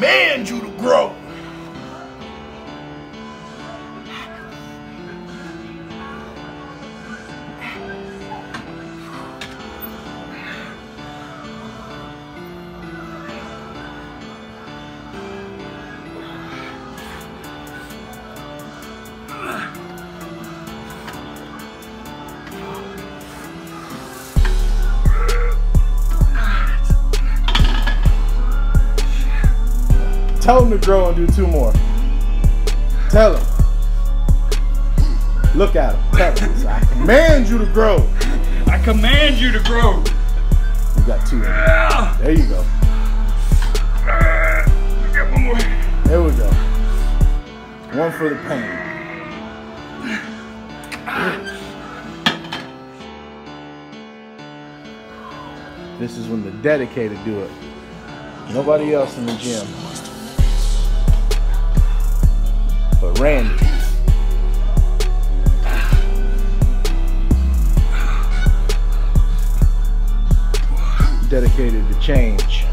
command you to grow. Tell him to grow and do two more. Tell him. Look at him. Tell him. I command you to grow. I command you to grow. You got two. There you go. Uh, I got one more. There we go. One for the pain. This is when the dedicated do it. Nobody else in the gym. But Randy. Dedicated to change.